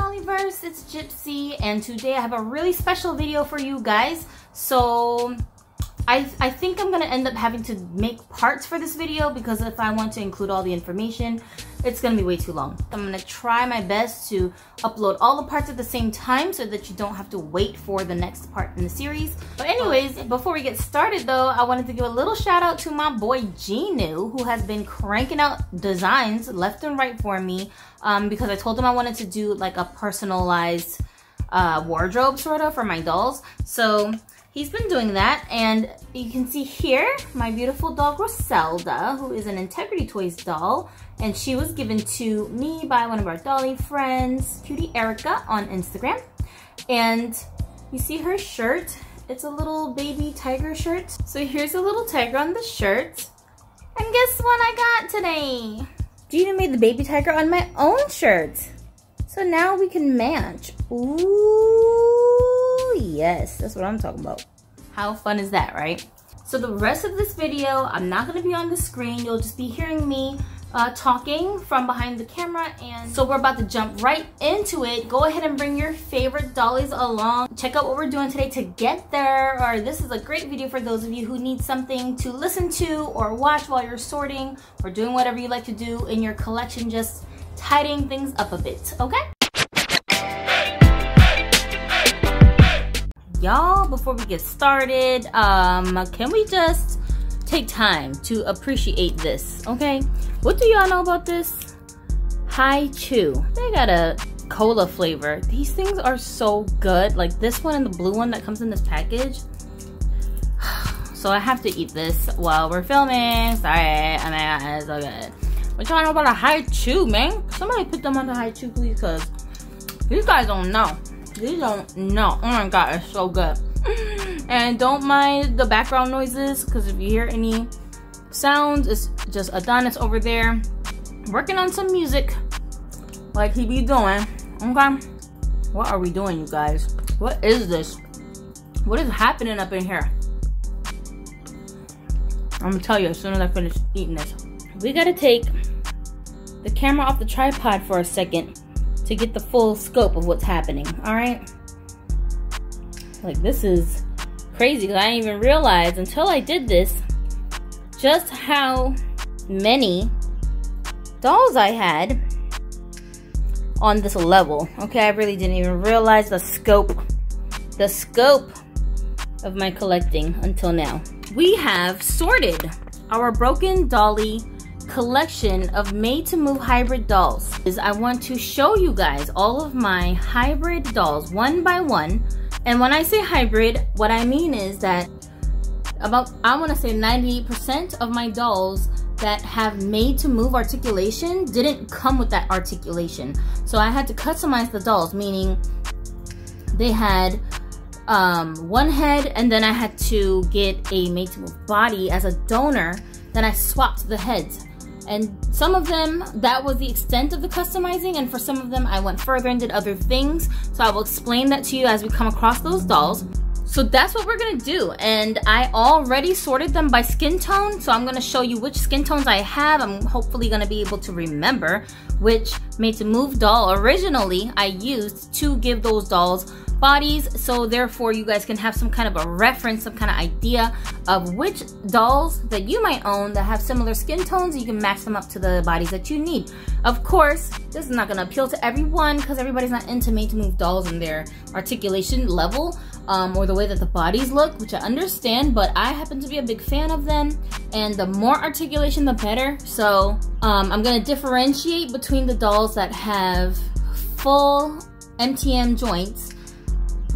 Dollyverse, it's Gypsie and today I have a really special video for you guys. So I, I think I'm going to end up having to make parts for this video because if I want to include all the information, it's going to be way too long. I'm going to try my best to upload all the parts at the same time so that you don't have to wait for the next part in the series. But anyways, before we get started though, I wanted to give a little shout out to my boy Jinu who has been cranking out designs left and right for me um, because I told him I wanted to do like a personalized uh, wardrobe sort of for my dolls. So he's been doing that and you can see here my beautiful dog Roselda who is an Integrity Toys doll and she was given to me by one of our dolly friends Cutie Erica on Instagram. And you see her shirt? It's a little baby tiger shirt. So here's a little tiger on the shirt. And guess what I got today? Gina made the baby tiger on my own shirt? So now we can match. Ooh yes, that's what I'm talking about. How fun is that, right? So the rest of this video, I'm not gonna be on the screen. You'll just be hearing me uh, talking from behind the camera. And so we're about to jump right into it. Go ahead and bring your favorite dollies along. Check out what we're doing today to get there. Or this is a great video for those of you who need something to listen to or watch while you're sorting or doing whatever you like to do in your collection, just tidying things up a bit, okay? Y'all before we get started um can we just take time to appreciate this okay? What do y'all know about this? Hi-Chew they got a cola flavor. These things are so good. Like this one and the blue one that comes in this package. So I have to eat this while we're filming. Sorry I mean it's so good. What y'all know about a Hi-Chew man? Somebody put them on the Hi-Chew please because these guys don't know these don't know. Oh my god, it's so good. And don't mind the background noises because if you hear any sounds, it's just Adonis over there working on some music like he be doing. Okay. What are we doing, you guys? What is this? What is happening up in here? I'm gonna tell you as soon as I finish eating this. We gotta take the camera off the tripod for a second to get the full scope of what's happening, all right? Like, this is crazy because I didn't even realize until I did this just how many dolls I had on this level. Okay, I really didn't even realize the scope, the scope of my collecting until now. We have sorted our broken dolly collection of made to move hybrid dolls is I want to show you guys all of my hybrid dolls one by one. And when I say hybrid what I mean is that about I want to say 98% of my dolls that have made to move articulation didn't come with that articulation. So I had to customize the dolls meaning they had um, one head and then I had to get a made to move body as a donor. Then I swapped the heads and some of them, that was the extent of the customizing, and for some of them, I went further and did other things. So I will explain that to you as we come across those dolls. So that's what we're gonna do. And I already sorted them by skin tone. So I'm gonna show you which skin tones I have. I'm hopefully gonna be able to remember which Made to Move doll originally I used to give those dolls bodies so therefore you guys can have some kind of a reference some kind of idea of which dolls that you might own that have similar skin tones you can match them up to the bodies that you need. Of course this is not going to appeal to everyone because everybody's not into made to move dolls and their articulation level um, or the way that the bodies look which I understand but I happen to be a big fan of them and the more articulation the better. So um, I'm going to differentiate between the dolls that have full MTM joints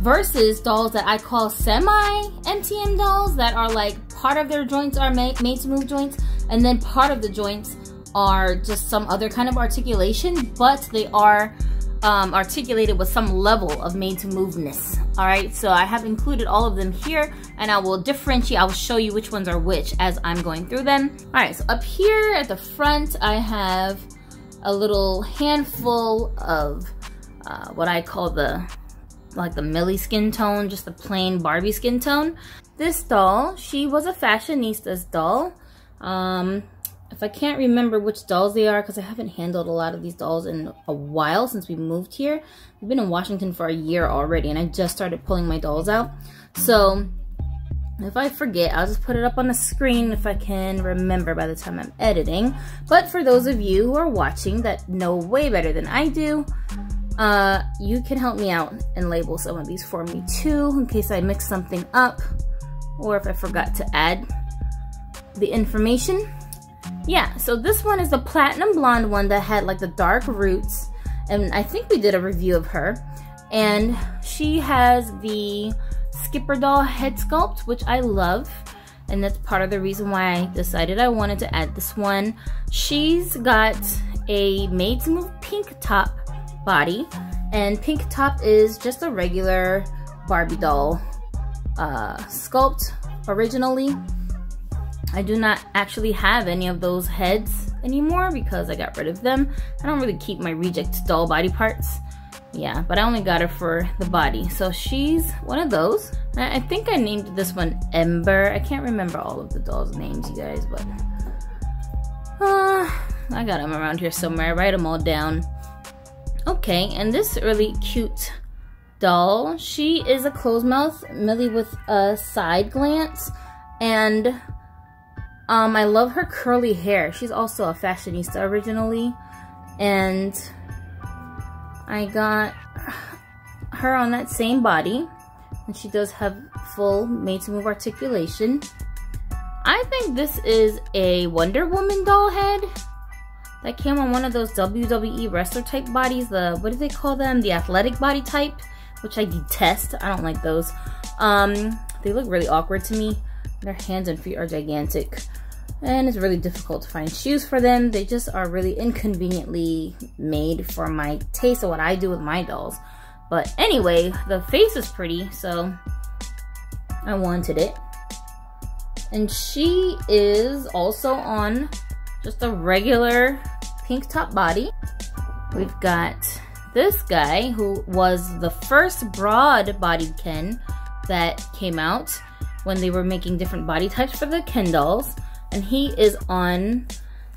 versus dolls that I call semi-MTM dolls that are like part of their joints are made, made to move joints and then part of the joints are just some other kind of articulation, but they are um, articulated with some level of made to moveness. All right, so I have included all of them here and I will differentiate, I will show you which ones are which as I'm going through them. All right, so up here at the front, I have a little handful of uh, what I call the like the Millie skin tone, just the plain Barbie skin tone. This doll, she was a fashionista's doll. Um, if I can't remember which dolls they are, because I haven't handled a lot of these dolls in a while since we moved here. We've been in Washington for a year already, and I just started pulling my dolls out. So if I forget, I'll just put it up on the screen if I can remember by the time I'm editing. But for those of you who are watching that know way better than I do, uh, you can help me out and label some of these for me too, in case I mix something up or if I forgot to add the information. Yeah, so this one is the platinum blonde one that had like the dark roots, and I think we did a review of her. And she has the Skipper doll head sculpt, which I love. And that's part of the reason why I decided I wanted to add this one. She's got a to move pink top body. And pink top is just a regular Barbie doll uh, sculpt originally. I do not actually have any of those heads anymore because I got rid of them. I don't really keep my reject doll body parts. Yeah, but I only got her for the body. So she's one of those. I think I named this one Ember. I can't remember all of the dolls' names, you guys, but... Uh, I got them around here somewhere. I write them all down. Okay, and this really cute doll, she is a closed mouth Millie with a side glance. And um, I love her curly hair. She's also a fashionista originally. And I got her on that same body. And she does have full made to move articulation. I think this is a Wonder Woman doll head that came on one of those WWE wrestler type bodies. The, what do they call them? The athletic body type, which I detest. I don't like those. Um, they look really awkward to me. Their hands and feet are gigantic and it's really difficult to find shoes for them. They just are really inconveniently made for my taste of what I do with my dolls. But anyway, the face is pretty, so I wanted it. And she is also on just a regular pink top body. We've got this guy who was the first broad bodied Ken that came out when they were making different body types for the Ken dolls. And he is on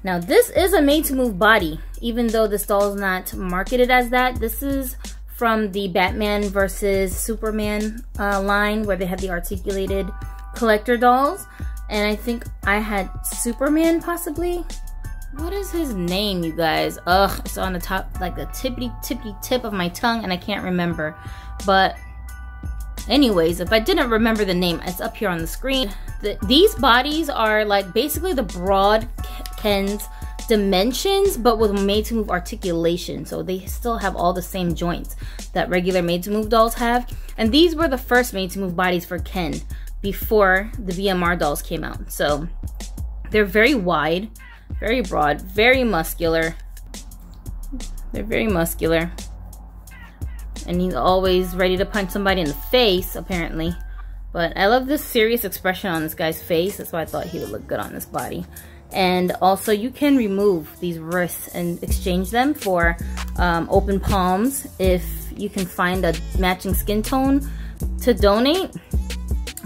now this is a made to move body. Even though this doll is not marketed as that this is from the batman versus superman uh, line where they had the articulated collector dolls and i think i had superman possibly what is his name you guys ugh it's on the top like the tippity tippity tip of my tongue and i can't remember but Anyways, if I didn't remember the name, it's up here on the screen. The, these bodies are like basically the broad Ken's dimensions, but with made to move articulation. So they still have all the same joints that regular made to move dolls have. And these were the first made to move bodies for Ken before the BMR dolls came out. So they're very wide, very broad, very muscular. They're very muscular and he's always ready to punch somebody in the face, apparently. But I love this serious expression on this guy's face. That's why I thought he would look good on this body. And also, you can remove these wrists and exchange them for um, open palms if you can find a matching skin tone to donate.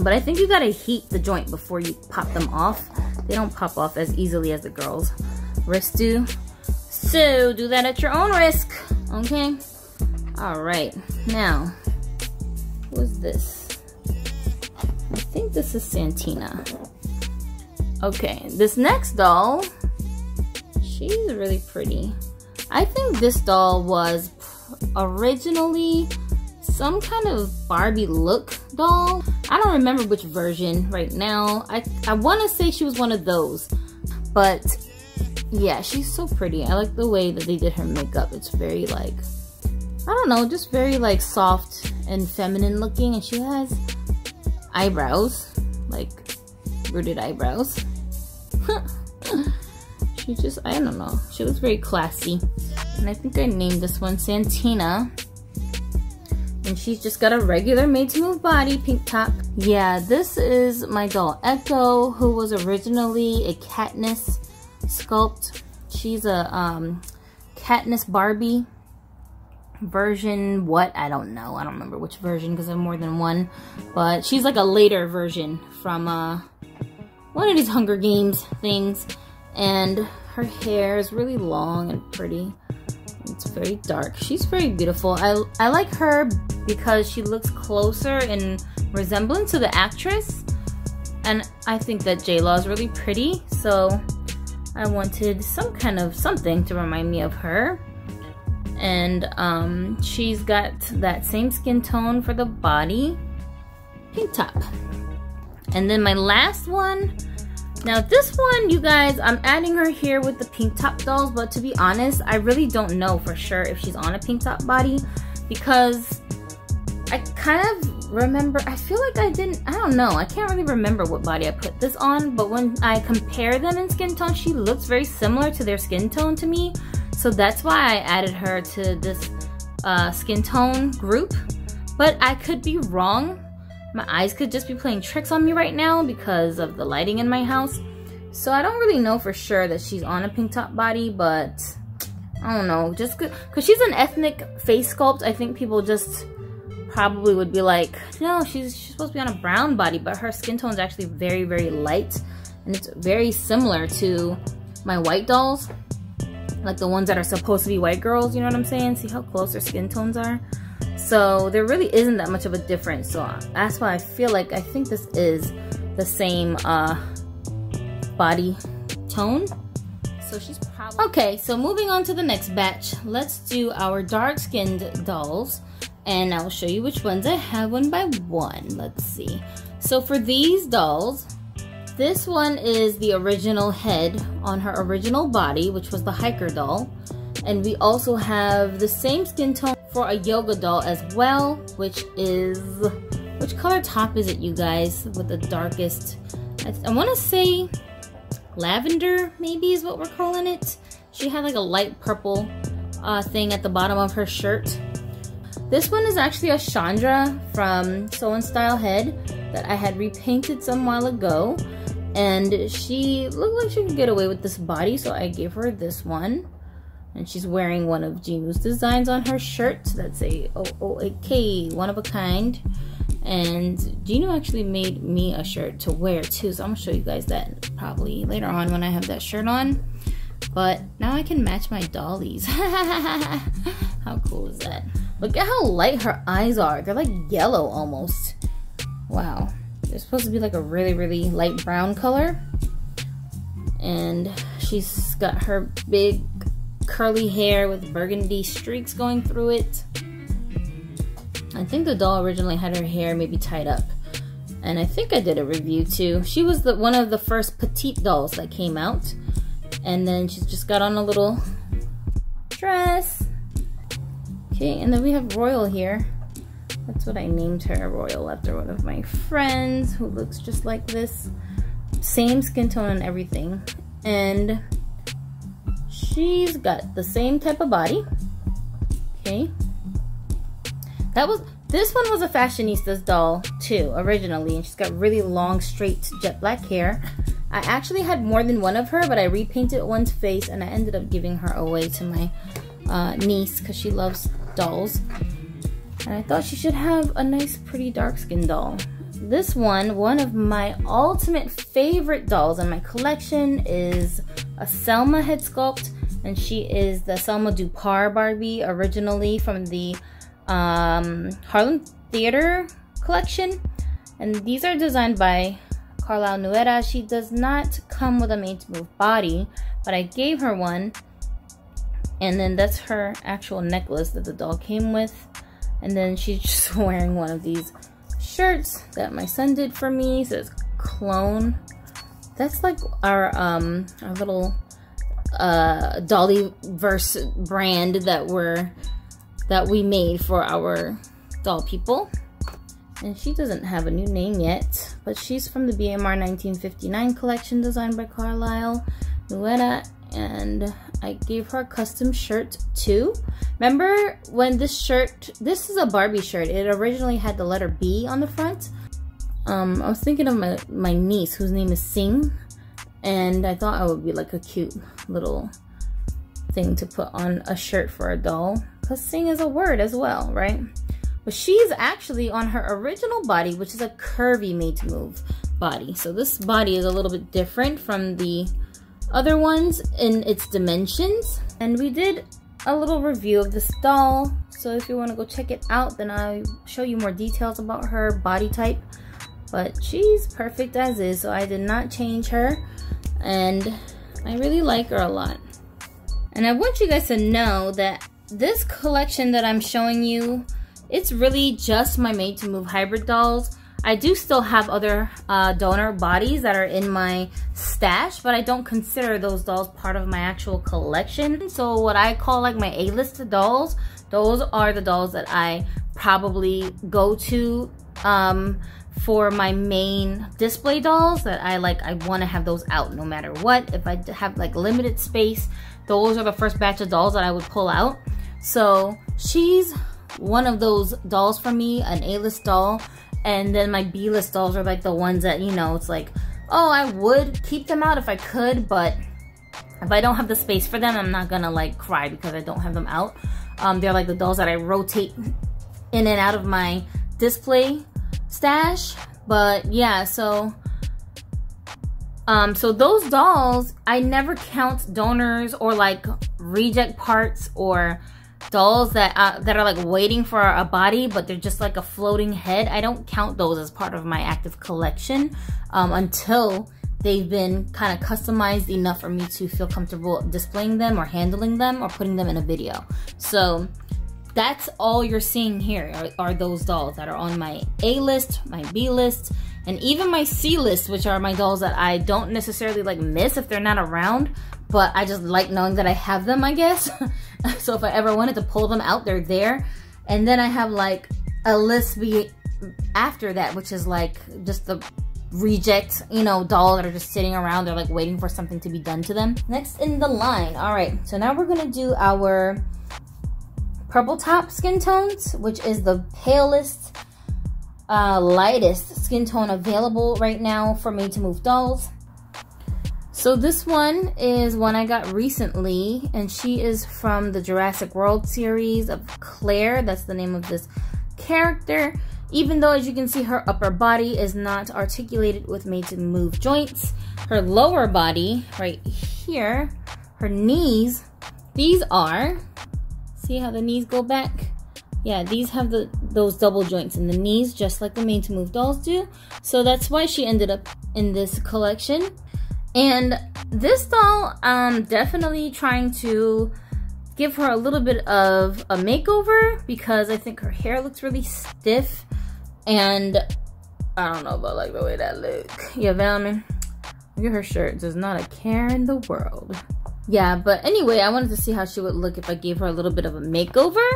But I think you gotta heat the joint before you pop them off. They don't pop off as easily as the girls' wrists do. So, do that at your own risk, okay? All right, now, what's this? I think this is Santina. Okay, this next doll, she's really pretty. I think this doll was originally some kind of Barbie look doll. I don't remember which version right now. I, I want to say she was one of those, but yeah, she's so pretty. I like the way that they did her makeup. It's very like I don't know, just very like soft and feminine looking. And she has eyebrows, like rooted eyebrows. she just, I don't know. She looks very classy. And I think I named this one Santina. And she's just got a regular made to move body, pink top. Yeah, this is my doll Echo, who was originally a Katniss sculpt. She's a um, Katniss Barbie version what i don't know i don't remember which version because i have more than one but she's like a later version from uh one of these hunger games things And her hair is really long and pretty. It's very dark. She's very beautiful. I, I like her because she looks closer in resemblance to the actress. And I think that J-Law is really pretty. So I wanted some kind of something to remind me of her. And um, she's got that same skin tone for the body. Pink top. And then my last one now this one, you guys, I'm adding her here with the pink top dolls, but to be honest, I really don't know for sure if she's on a pink top body because I kind of remember, I feel like I didn't, I don't know, I can't really remember what body I put this on, but when I compare them in skin tone, she looks very similar to their skin tone to me. So that's why I added her to this uh, skin tone group. But I could be wrong my eyes could just be playing tricks on me right now because of the lighting in my house. So I don't really know for sure that she's on a pink top body, but I don't know. Just because she's an ethnic face sculpt, I think people just probably would be like, no, she's, she's supposed to be on a brown body, but her skin tone is actually very, very light. And it's very similar to my white dolls. Like the ones that are supposed to be white girls, you know what I'm saying? See how close their skin tones are? So there really isn't that much of a difference. So that's why I feel like I think this is the same uh, body tone. So she's probably... Okay, so moving on to the next batch. Let's do our dark-skinned dolls. And I will show you which ones I have one by one. Let's see. So for these dolls, this one is the original head on her original body, which was the hiker doll. And we also have the same skin tone for a yoga doll as well, which is, which color top is it, you guys, with the darkest, I, I want to say lavender, maybe is what we're calling it. She had like a light purple uh, thing at the bottom of her shirt. This one is actually a Chandra from So In Style Head that I had repainted some while ago. And she looked like she could get away with this body, so I gave her this one. And she's wearing one of Jinu's designs on her shirt. So That's a OOAK, one of a kind. And Jinu actually made me a shirt to wear too. So I'm gonna show you guys that probably later on when I have that shirt on. But now I can match my dollies. how cool is that? Look at how light her eyes are. They're like yellow almost. Wow. They're supposed to be like a really, really light brown color. And she's got her big curly hair with burgundy streaks going through it. I think the doll originally had her hair maybe tied up. And I think I did a review too. She was the one of the first petite dolls that came out. And then she's just got on a little dress. Okay, and then we have Royal here. That's what I named her, Royal, after one of my friends who looks just like this. Same skin tone and everything. And she's got the same type of body. Okay. That was, this one was a Fashionista's doll too, originally. And she's got really long, straight, jet black hair. I actually had more than one of her, but I repainted one's face and I ended up giving her away to my uh, niece because she loves dolls. And I thought she should have a nice, pretty dark skin doll. This one, one of my ultimate favorite dolls in my collection is a Selma head sculpt and she is the Selma Dupar Barbie originally from the um, Harlem Theater collection. And these are designed by Carlyle Nuera. She does not come with a made to move body, but I gave her one. And then that's her actual necklace that the doll came with. And then she's just wearing one of these shirts that my son did for me. It says clone. That's like our um our little uh, Dollyverse brand that we're that we made for our doll people. And she doesn't have a new name yet, but she's from the BMR 1959 collection designed by Carlyle Nuera, and I gave her a custom shirt too. Remember when this shirt, this is a Barbie shirt, it originally had the letter B on the front. Um, I was thinking of my, my niece whose name is Sing, and I thought I would be like a cute little thing to put on a shirt for a doll because sing is a word as well right but she's actually on her original body which is a curvy made to move body so this body is a little bit different from the other ones in its dimensions. And we did a little review of this doll. So if you want to go check it out, then I'll show you more details about her body type. But she's perfect as is, so I did not change her. And I really like her a lot. And I want you guys to know that this collection that I'm showing you, it's really just my Made to Move hybrid dolls. I do still have other uh, donor bodies that are in my stash, but I don't consider those dolls part of my actual collection. So what I call like my A-list dolls, those are the dolls that I probably go to um, for my main display dolls that I like, I want to have those out no matter what. If I have like limited space, those are the first batch of dolls that I would pull out. So she's one of those dolls for me, an A-list doll and then my B-list dolls are like the ones that, you know, it's like, oh, I would keep them out if I could, but if I don't have the space for them, I'm not gonna like cry because I don't have them out. Um, they're like the dolls that I rotate in and out of my display stash. But yeah, so um, so those dolls, I never count donors or like reject parts or dolls that uh, that are like waiting for a body, but they're just like a floating head. I don't count those as part of my active collection um, until they've been kind of customized enough for me to feel comfortable displaying them or handling them or putting them in a video. So that's all you're seeing here are, are those dolls that are on my A list, my B list, and even my C list, which are my dolls that I don't necessarily like miss if they're not around, but I just like knowing that I have them, I guess. so if I ever wanted to pull them out, they're there. And then I have like a list be after that, which is like just the reject, you know, doll that are just sitting around. They're like waiting for something to be done to them. Next in the line. All right, so now we're gonna do our purple top skin tones, which is the palest, uh, lightest skin tone available right now for Made to Move dolls. So this one is one I got recently, and she is from the Jurassic World series of Claire. That's the name of this character. Even though, as you can see, her upper body is not articulated with made to move joints, her lower body, right here, her knees, these are, see how the knees go back? Yeah, these have the those double joints in the knees, just like the made to move dolls do. So that's why she ended up in this collection. And this doll, I'm definitely trying to give her a little bit of a makeover because I think her hair looks really stiff and I don't know about like the way that look. Yeah, me? Look at her shirt. There's not a care in the world. Yeah, but anyway, I wanted to see how she would look if I gave her a little bit of a makeover.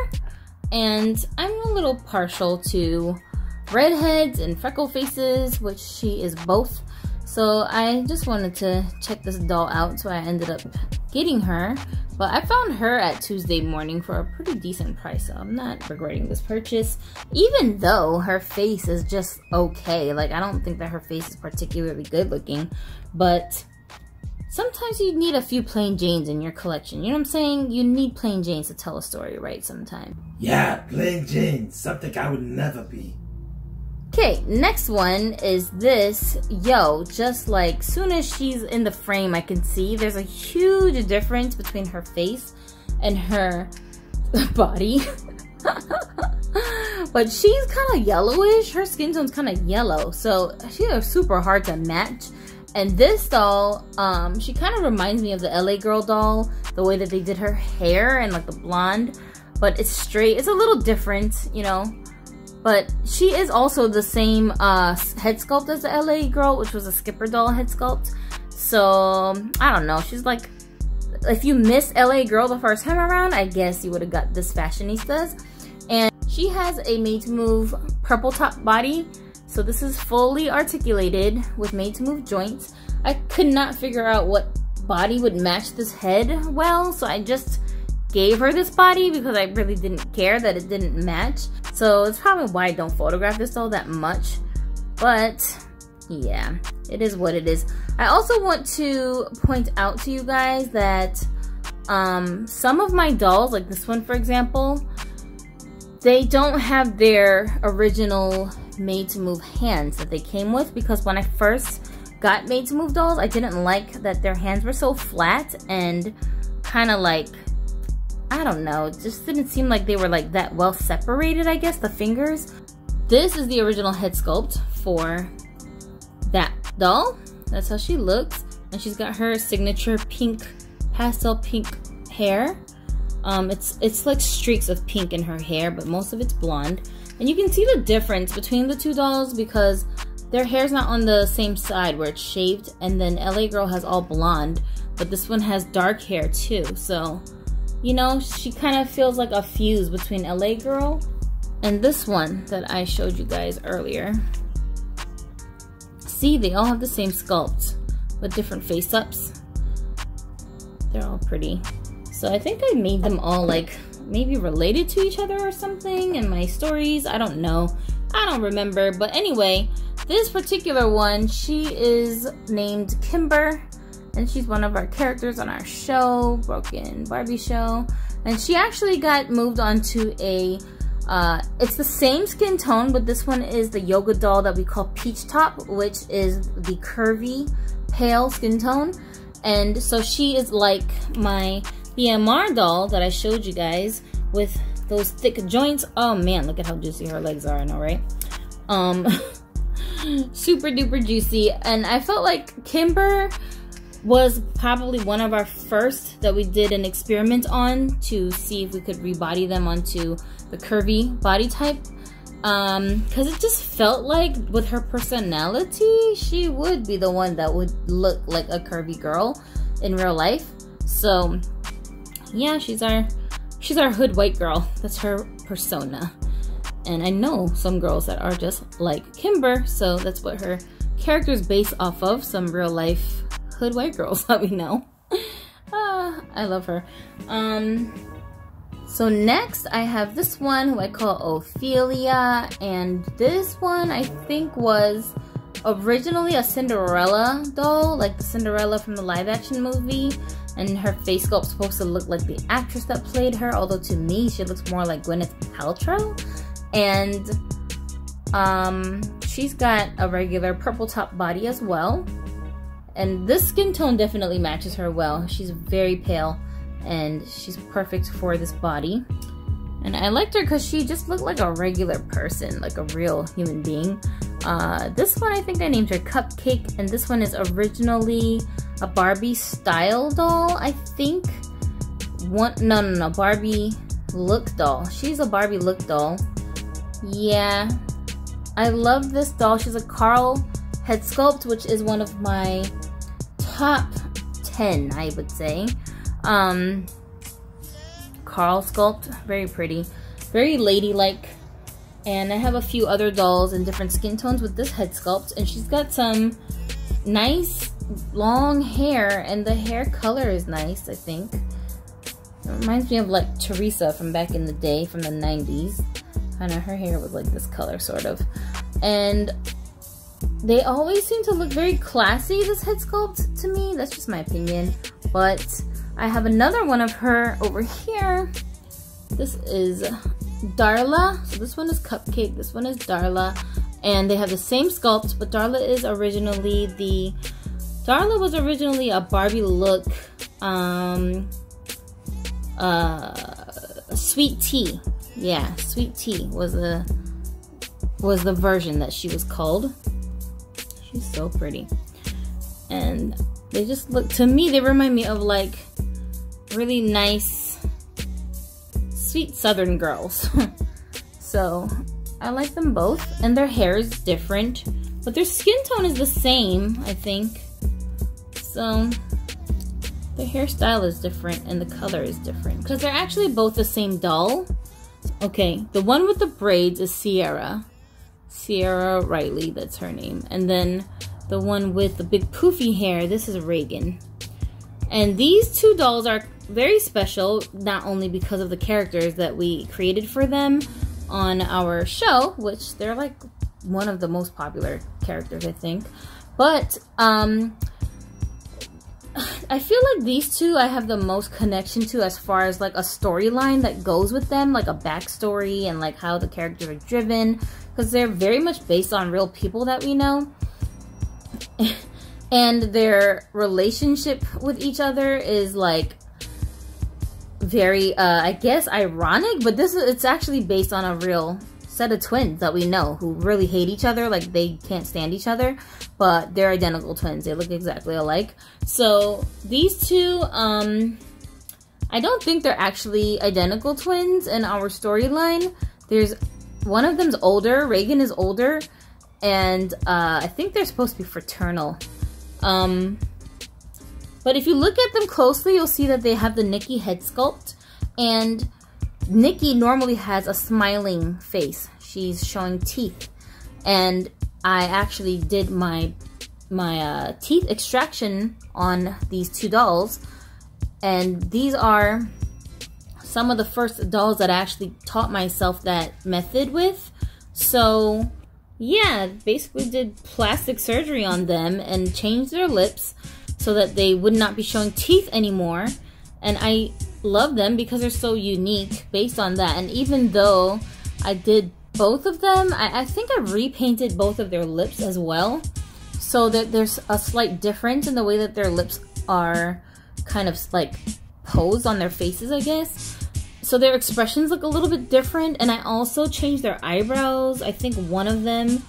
And I'm a little partial to redheads and freckle faces, which she is both. So I just wanted to check this doll out, so I ended up getting her. But I found her at Tuesday morning for a pretty decent price, so I'm not regretting this purchase. Even though her face is just okay. Like, I don't think that her face is particularly good looking. But sometimes you need a few plain Janes in your collection. You know what I'm saying? You need plain Janes to tell a story, right, sometime. Yeah, plain Jane. Something I would never be. Okay, next one is this. Yo, just like soon as she's in the frame, I can see there's a huge difference between her face and her body. but she's kind of yellowish. Her skin tone's kind of yellow, so she's super hard to match. And this doll, um, she kind of reminds me of the LA Girl doll, the way that they did her hair and like the blonde, but it's straight. It's a little different, you know. But she is also the same uh, head sculpt as the LA girl, which was a Skipper doll head sculpt. So, I don't know. She's like, if you miss LA girl the first time around, I guess you would have got this fashionistas. And she has a made to move purple top body. So this is fully articulated with made to move joints. I could not figure out what body would match this head well. So I just gave her this body because I really didn't care that it didn't match. So it's probably why I don't photograph this all that much. But yeah, it is what it is. I also want to point out to you guys that um, some of my dolls, like this one for example, they don't have their original made to move hands that they came with because when I first got made to move dolls, I didn't like that their hands were so flat and kind of like, I don't know, just didn't seem like they were like that well separated, I guess, the fingers. This is the original head sculpt for that doll. That's how she looks. And she's got her signature pink, pastel pink hair. Um, it's, it's like streaks of pink in her hair, but most of it's blonde. And you can see the difference between the two dolls because their hair's not on the same side where it's shaved and then LA Girl has all blonde, but this one has dark hair too. So, you know, she kind of feels like a fuse between LA Girl and this one that I showed you guys earlier. See, they all have the same sculpt with different face ups. They're all pretty. So I think I made them all like maybe related to each other or something in my stories. I don't know. I don't remember. But anyway, this particular one, she is named Kimber. And she's one of our characters on our show, Broken Barbie Show. And she actually got moved onto a uh, it's the same skin tone, but this one is the yoga doll that we call Peach Top, which is the curvy, pale skin tone. And so she is like my BMR doll that I showed you guys with those thick joints. Oh man, look at how juicy her legs are, I know, right? Um, super duper juicy. And I felt like Kimber was probably one of our first that we did an experiment on to see if we could rebody them onto the curvy body type. Um, cause it just felt like with her personality, she would be the one that would look like a curvy girl in real life. So yeah, she's our she's our hood white girl. That's her persona. And I know some girls that are just like Kimber, so that's what her character is based off of. Some real life hood white girls that we know. ah, I love her. Um, so next I have this one who I call Ophelia, and this one I think was originally a Cinderella doll, like the Cinderella from the live action movie and her face sculpt's supposed to look like the actress that played her, although to me she looks more like Gwyneth Paltrow. And um, she's got a regular purple top body as well. And this skin tone definitely matches her well. She's very pale and she's perfect for this body. And I liked her because she just looked like a regular person, like a real human being. Uh, this one I think I named her Cupcake, and this one is originally a Barbie style doll, I think. One, no, no, no, Barbie look doll. She's a Barbie look doll. Yeah, I love this doll. She's a Carl head sculpt, which is one of my top 10, I would say. Um, Carl sculpt, very pretty. Very ladylike. And I have a few other dolls in different skin tones with this head sculpt. And she's got some nice long hair and the hair color is nice, I think. It reminds me of like Teresa from back in the day from the 90s. Kind of her hair was like this color sort of. And they always seem to look very classy, this head sculpt to me. That's just my opinion. But I have another one of her over here. This is Darla. So this one is Cupcake, this one is Darla. And they have the same sculpt, but Darla is originally the Darla was originally a Barbie look um, uh, sweet tea. Yeah, sweet tea was the was the version that she was called. She's so pretty. And they just look to me they remind me of like really nice sweet southern girls. so I like them both and their hair is different, but their skin tone is the same, I think. So the hairstyle is different and the color is different because they're actually both the same doll. Okay, the one with the braids is Sierra. Sierra Riley, that's her name. And then the one with the big poofy hair, this is Reagan. And these two dolls are very special, not only because of the characters that we created for them on our show, which they're like one of the most popular characters, I think, but um, I feel like these two I have the most connection to as far as like a storyline that goes with them, like a backstory and like how the characters are driven, because they're very much based on real people that we know. and their relationship with each other is like very uh i guess ironic but this is it's actually based on a real set of twins that we know who really hate each other like they can't stand each other but they're identical twins. They look exactly alike. So these two um i don't think they're actually identical twins in our storyline. There's one of them's older reagan is older and uh i think they're supposed to be fraternal. Um, but if you look at them closely, you'll see that they have the Nikki head sculpt. And Nikki normally has a smiling face. She's showing teeth. And I actually did my my uh, teeth extraction on these two dolls. And these are some of the first dolls that I actually taught myself that method with. So yeah, basically did plastic surgery on them and changed their lips so that they would not be showing teeth anymore. And I love them because they're so unique based on that. And even though I did both of them, I, I think I repainted both of their lips as well. So that there's a slight difference in the way that their lips are kind of like posed on their faces, I guess so their expressions look a little bit different and I also changed their eyebrows. I think one of them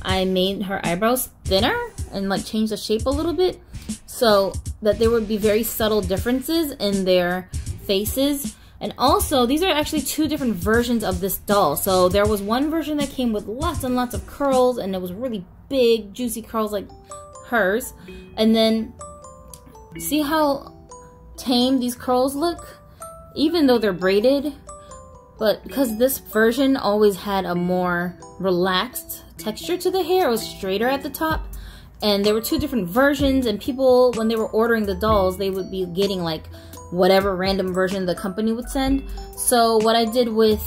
I made her eyebrows thinner and like changed the shape a little bit so that there would be very subtle differences in their faces. And also, these are actually two different versions of this doll. So there was one version that came with lots and lots of curls and it was really big, juicy curls like hers. And then, see how tame these curls look? even though they're braided, but because this version always had a more relaxed texture to the hair, it was straighter at the top. And there were two different versions, and people, when they were ordering the dolls, they would be getting like whatever random version the company would send. So what I did with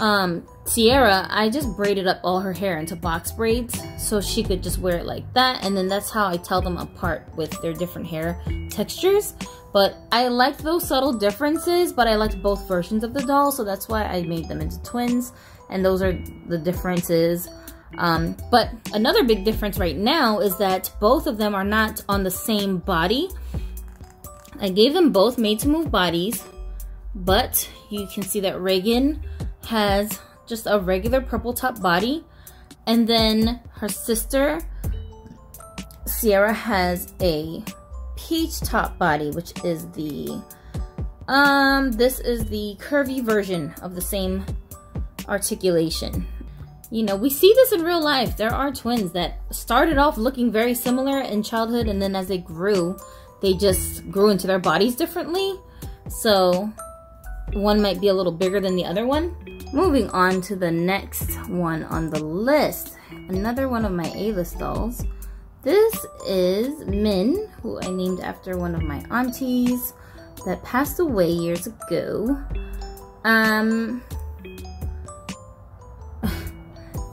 um, Sierra, I just braided up all her hair into box braids so she could just wear it like that. And then that's how I tell them apart with their different hair textures. But I liked those subtle differences, but I liked both versions of the doll, so that's why I made them into twins. And those are the differences. Um, but another big difference right now is that both of them are not on the same body. I gave them both made to move bodies, but you can see that Reagan has just a regular purple top body. And then her sister, Sierra, has a peach top body, which is the, um, this is the curvy version of the same articulation. You know, we see this in real life. There are twins that started off looking very similar in childhood and then as they grew, they just grew into their bodies differently. So one might be a little bigger than the other one. Moving on to the next one on the list. Another one of my A-list dolls. This is Min, who I named after one of my aunties that passed away years ago. Um,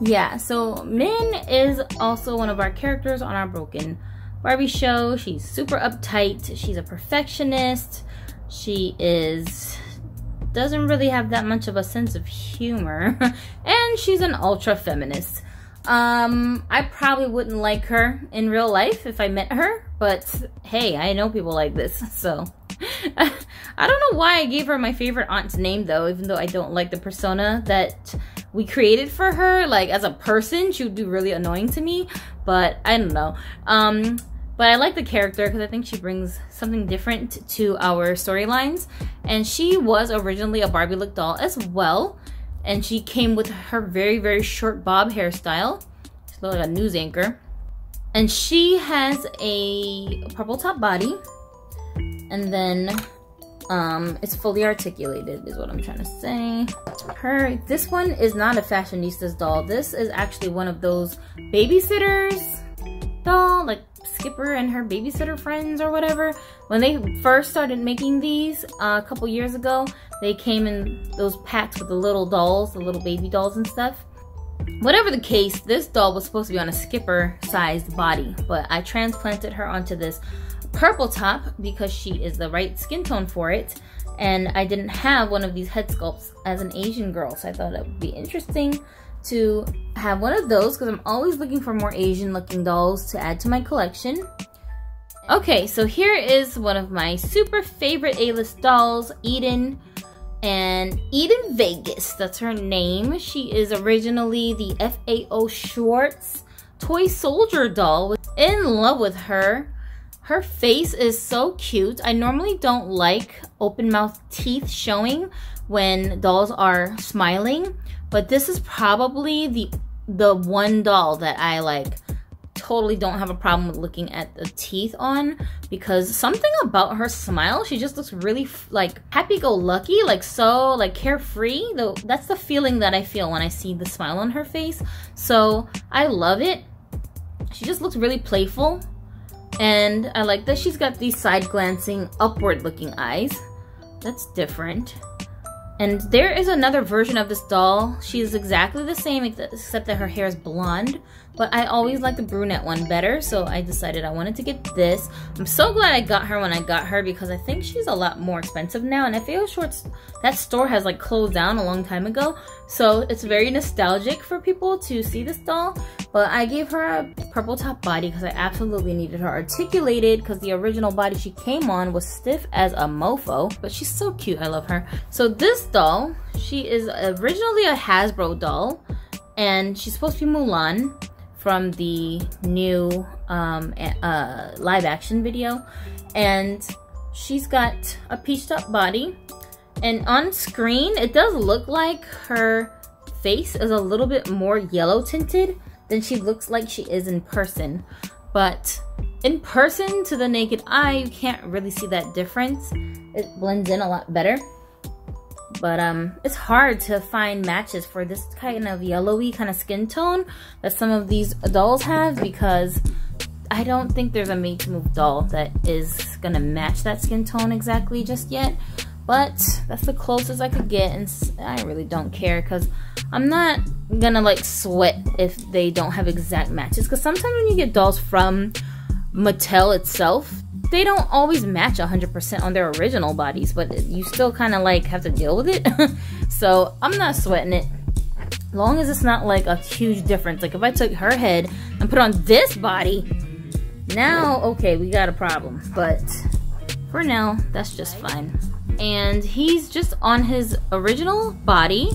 yeah, so Min is also one of our characters on our Broken Barbie show. She's super uptight. She's a perfectionist. She is doesn't really have that much of a sense of humor and she's an ultra feminist um, I probably wouldn't like her in real life if I met her, but hey, I know people like this, so. I don't know why I gave her my favorite aunt's name though, even though I don't like the persona that we created for her. Like as a person, she would be really annoying to me, but I don't know. Um, but I like the character because I think she brings something different to our storylines. And she was originally a Barbie look doll as well. And she came with her very very short bob hairstyle. She looked like a news anchor. And she has a purple top body. And then um it's fully articulated is what i'm trying to say. Her this one is not a fashionistas doll. This is actually one of those babysitters doll like Skipper and her babysitter friends or whatever, when they first started making these uh, a couple years ago, they came in those packs with the little dolls, the little baby dolls and stuff. Whatever the case, this doll was supposed to be on a Skipper sized body, but I transplanted her onto this purple top because she is the right skin tone for it. and I didn't have one of these head sculpts as an Asian girl, so I thought it would be interesting to have one of those because I'm always looking for more Asian looking dolls to add to my collection. Okay, so here is one of my super favorite A-list dolls, Eden. And Eden Vegas, that's her name. She is originally the FAO Schwarz toy soldier doll. In love with her. Her face is so cute. I normally don't like open mouth teeth showing when dolls are smiling, but this is probably the the one doll that I like totally don't have a problem with looking at the teeth on because something about her smile, she just looks really like happy-go-lucky, like so like carefree. Though that's the feeling that I feel when I see the smile on her face. So I love it. She just looks really playful and I like that she's got these side glancing upward looking eyes. That's different. And there is another version of this doll. She is exactly the same except that her hair is blonde. But I always like the brunette one better, so I decided I wanted to get this. I'm so glad I got her when I got her because I think she's a lot more expensive now. And I FAO Schwarz, that store has like closed down a long time ago. So it's very nostalgic for people to see this doll. But I gave her a purple top body because I absolutely needed her articulated because the original body she came on was stiff as a mofo. But she's so cute, I love her. So this doll, she is originally a Hasbro doll. And she's supposed to be Mulan from the new um, uh, live action video. And she's got a peach top body. And on screen, it does look like her face is a little bit more yellow tinted than she looks like she is in person. But in person, to the naked eye, you can't really see that difference. It blends in a lot better but um it's hard to find matches for this kind of yellowy kind of skin tone that some of these dolls have because I don't think there's a made to move doll that is gonna match that skin tone exactly just yet. But that's the closest I could get and I really don't care because I'm not gonna like sweat if they don't have exact matches. Because sometimes when you get dolls from Mattel itself they don't always match 100% on their original bodies, but you still kind of like have to deal with it. so I'm not sweating it. Long as it's not like a huge difference. Like if I took her head and put on this body, now, okay, we got a problem. But for now, that's just fine. And he's just on his original body.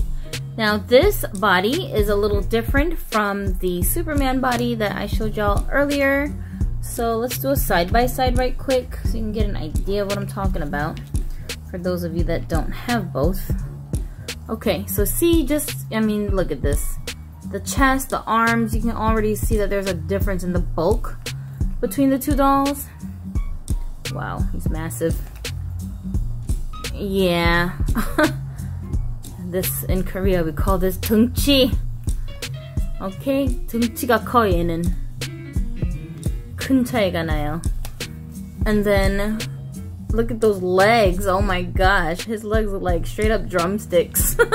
Now this body is a little different from the Superman body that I showed y'all earlier. So let's do a side-by-side -side right quick so you can get an idea of what I'm talking about for those of you that don't have both. Okay, so see just, I mean, look at this. The chest, the arms, you can already see that there's a difference in the bulk between the two dolls. Wow, he's massive. Yeah. this, in Korea, we call this 등치. Okay, 등치가 커 얘는. 큰 차이가 나요. And then look at those legs. Oh my gosh. His legs look like straight up drumsticks.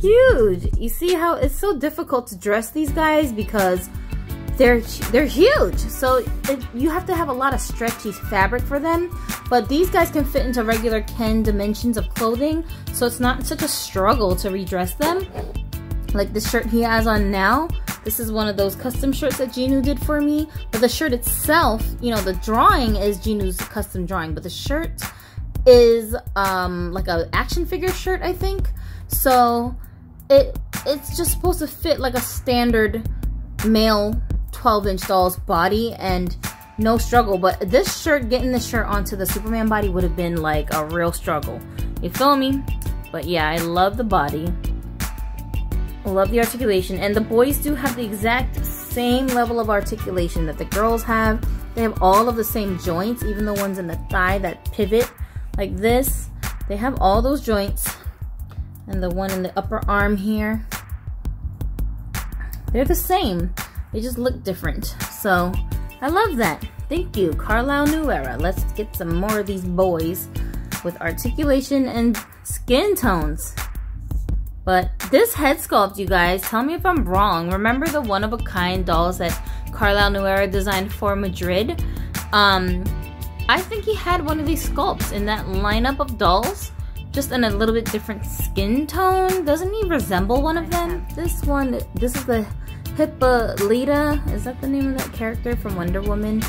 Huge. You see how it's so difficult to dress these guys because they're they're huge. So it, you have to have a lot of stretchy fabric for them. But these guys can fit into regular Ken dimensions of clothing. So it's not such a struggle to redress them. Like the shirt he has on now this is one of those custom shirts that Jinu did for me. But the shirt itself, you know, the drawing is Jinu's custom drawing. But the shirt is um, like a action figure shirt, I think. So it it's just supposed to fit like a standard male 12 inch doll's body and no struggle. But this shirt, getting this shirt onto the Superman body would have been like a real struggle. You feel me? But yeah, I love the body. Love the articulation. And the boys do have the exact same level of articulation that the girls have. They have all of the same joints, even the ones in the thigh that pivot like this. They have all those joints. And the one in the upper arm here. They're the same. They just look different. So, I love that. Thank you, Carlyle Nuera. Let's get some more of these boys with articulation and skin tones. But this head sculpt, you guys, tell me if I'm wrong. Remember the one-of-a-kind dolls that Carlyle Nuera designed for Madrid? Um, I think he had one of these sculpts in that lineup of dolls just in a little bit different skin tone. Doesn't he resemble one of them? This one, this is the Hippolyta. Is that the name of that character from Wonder Woman?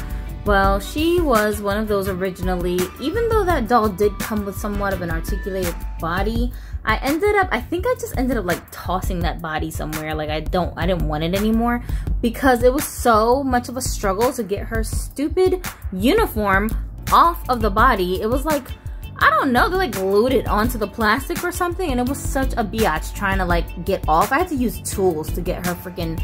Well, she was one of those originally, even though that doll did come with somewhat of an articulated body, I ended up, I think I just ended up like tossing that body somewhere. Like I don't, I didn't want it anymore because it was so much of a struggle to get her stupid uniform off of the body. It was like, I don't know, they like glued it onto the plastic or something and it was such a biatch trying to like get off. I had to use tools to get her freaking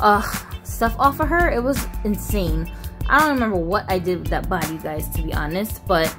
uh, stuff off of her. It was insane. I don't remember what I did with that body, guys, to be honest, but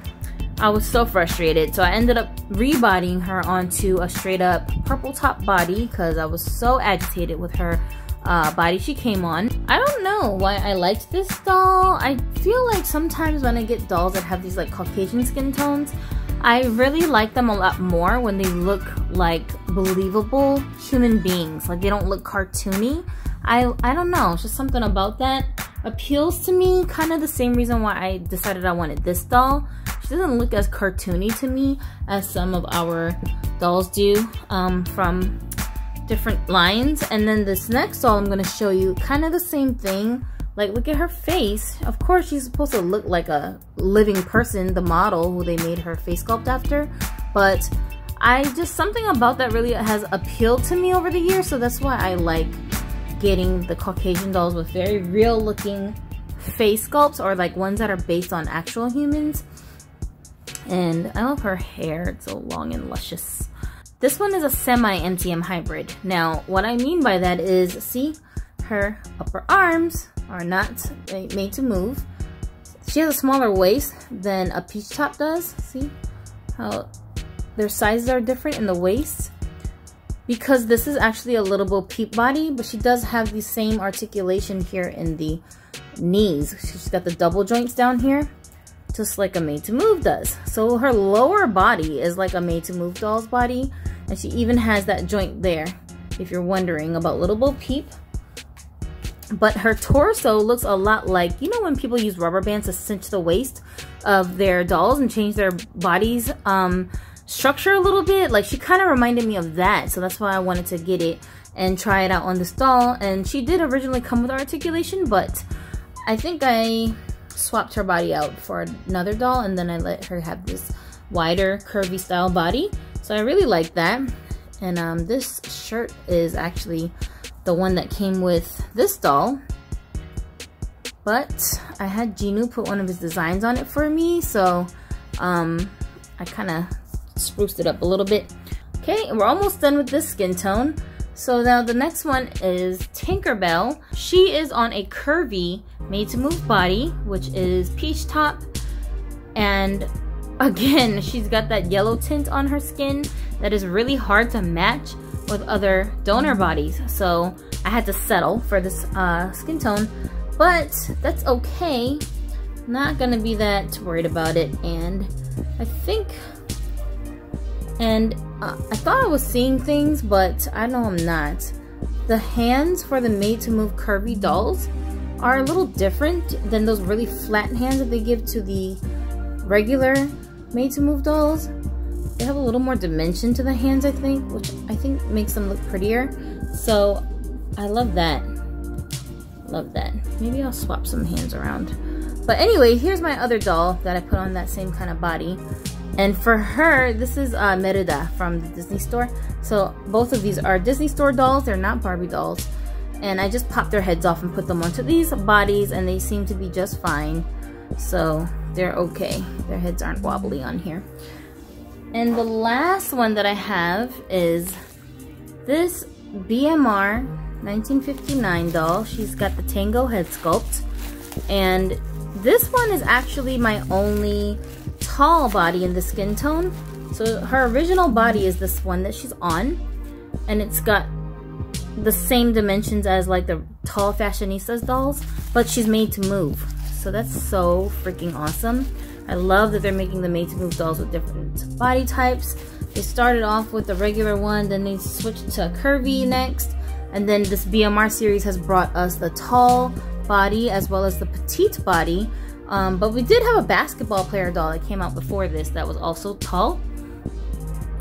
I was so frustrated. So I ended up rebodying her onto a straight up purple top body because I was so agitated with her uh, body she came on. I don't know why I liked this doll. I feel like sometimes when I get dolls that have these like Caucasian skin tones, I really like them a lot more when they look like believable human beings. Like they don't look cartoony. I, I don't know, it's just something about that appeals to me. Kind of the same reason why I decided I wanted this doll doesn't look as cartoony to me as some of our dolls do um, from different lines. And then this next doll I'm to show you kind of the same thing. Like, look at her face. Of course, she's supposed to look like a living person, the model who they made her face sculpt after. But I just, something about that really has appealed to me over the years. So that's why I like getting the Caucasian dolls with very real looking face sculpts or like ones that are based on actual humans. And I love her hair. It's so long and luscious. This one is a semi-MTM hybrid. Now, what I mean by that is, see, her upper arms are not made to move. She has a smaller waist than a peach top does. See how their sizes are different in the waist? Because this is actually a little Bo Peep body, but she does have the same articulation here in the knees. She's got the double joints down here just like a Made to Move does. So her lower body is like a Made to Move doll's body, and she even has that joint there, if you're wondering about Little Bo Peep. But her torso looks a lot like, you know when people use rubber bands to cinch the waist of their dolls and change their bodies um, structure a little bit? Like she kind of reminded me of that, so that's why I wanted to get it and try it out on this doll. And she did originally come with articulation, but I think I swapped her body out for another doll and then I let her have this wider curvy style body. So I really like that. And um, this shirt is actually the one that came with this doll. But I had Jinu put one of his designs on it for me. So um, I kind of spruced it up a little bit. Okay, we're almost done with this skin tone. So now the next one is Tinkerbell. She is on a curvy made to move body, which is peach top. And again, she's got that yellow tint on her skin that is really hard to match with other donor bodies. So I had to settle for this uh, skin tone, but that's okay. Not gonna be that worried about it. And I think, and uh, I thought I was seeing things, but I know I'm not. The hands for the made to move curvy dolls are a little different than those really flat hands that they give to the regular made to move dolls. They have a little more dimension to the hands, I think, which I think makes them look prettier. So I love that. Love that. Maybe I'll swap some hands around. But anyway, here's my other doll that I put on that same kind of body. And for her, this is uh, Merida from the Disney store. So both of these are Disney store dolls. They're not Barbie dolls. And I just popped their heads off and put them onto these bodies and they seem to be just fine. So they're okay. Their heads aren't wobbly on here. And the last one that I have is this BMR 1959 doll. She's got the tango head sculpt. And this one is actually my only tall body in the skin tone so her original body is this one that she's on and it's got the same dimensions as like the tall fashionistas dolls, but she's made to move. So that's so freaking awesome. I love that they're making the made to move dolls with different body types. They started off with the regular one, then they switched to curvy next. And then this BMR series has brought us the tall body as well as the petite body Um, but we did have a basketball player doll that came out before this that was also tall.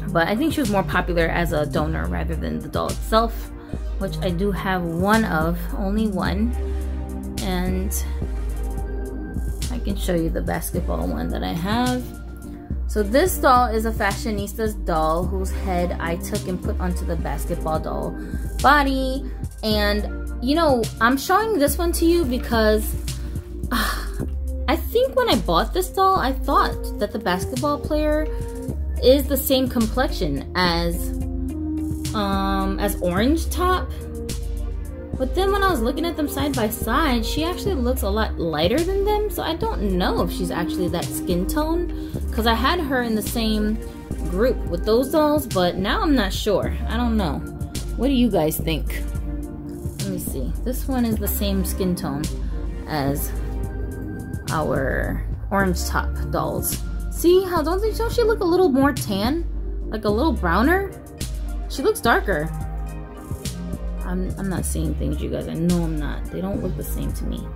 But I think she was more popular as a donor rather than the doll itself, which I do have one of, only one. And I can show you the basketball one that I have. So this doll is a fashionista's doll whose head I took and put onto the basketball doll body. And, you know, I'm showing this one to you because uh, I think when I bought this doll, I thought that the basketball player is the same complexion as um, as Orange Top. But then when I was looking at them side by side, she actually looks a lot lighter than them. So I don't know if she's actually that skin tone. Because I had her in the same group with those dolls, but now I'm not sure. I don't know. What do you guys think? Let me see. This one is the same skin tone as our orange top dolls. See how don't they don't she look a little more tan? Like a little browner? She looks darker. I'm, I'm not seeing things, you guys. I know I'm not. They don't look the same to me.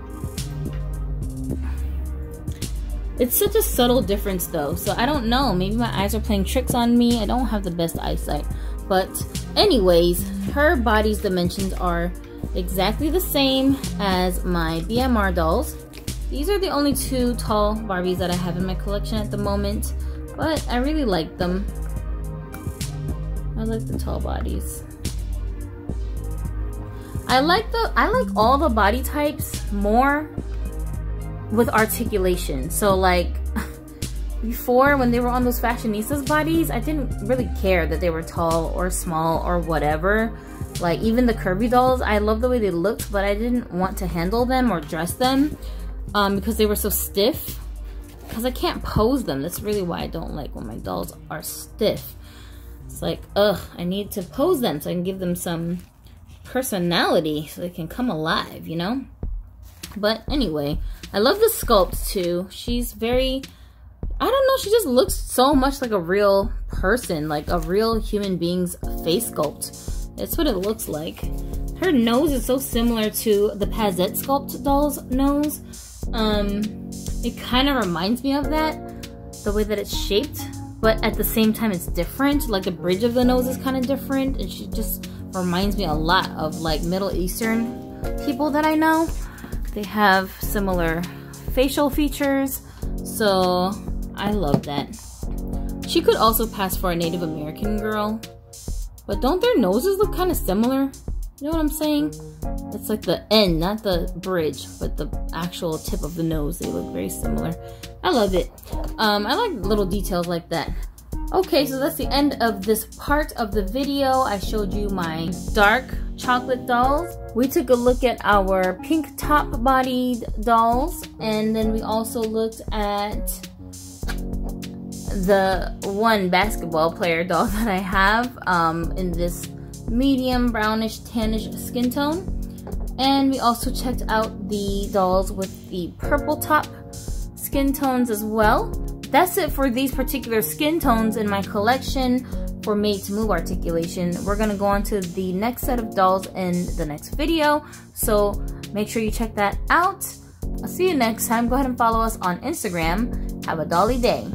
It's such a subtle difference though, so I don't know. Maybe my eyes are playing tricks on me. I don't have the best eyesight. But anyways, her body's dimensions are exactly the same as my BMR dolls. These are the only two tall Barbies that I have in my collection at the moment, but I really like them. I like the tall bodies. I like the I like all the body types more with articulation. So like before when they were on those fashionistas bodies, I didn't really care that they were tall or small or whatever. Like even the curvy dolls, I love the way they looked, but I didn't want to handle them or dress them um, because they were so stiff. Because I can't pose them. That's really why I don't like when my dolls are stiff. It's like, ugh, I need to pose them so I can give them some personality so they can come alive, you know? But anyway, I love the sculpt too. She's very, I don't know, she just looks so much like a real person, like a real human being's face sculpt. That's what it looks like. Her nose is so similar to the Pazette sculpt doll's nose. Um, it kind of reminds me of that, the way that it's shaped, but at the same time it's different. Like the bridge of the nose is kind of different, and she just reminds me a lot of like Middle Eastern people that I know. They have similar facial features, so I love that. She could also pass for a Native American girl, but don't their noses look kind of similar? You know what I'm saying? It's like the end, not the bridge, but the actual tip of the nose. They look very similar. I love it. Um, I like little details like that. Okay, so that's the end of this part of the video. I showed you my dark chocolate dolls. We took a look at our pink top bodied dolls and then we also looked at the one basketball player doll that I have um, in this medium brownish tannish skin tone. And we also checked out the dolls with the purple top skin tones as well. That's it for these particular skin tones in my collection for Made to Move articulation. We're gonna go on to the next set of dolls in the next video. So make sure you check that out. I'll see you next time. Go ahead and follow us on Instagram. Have a dolly day.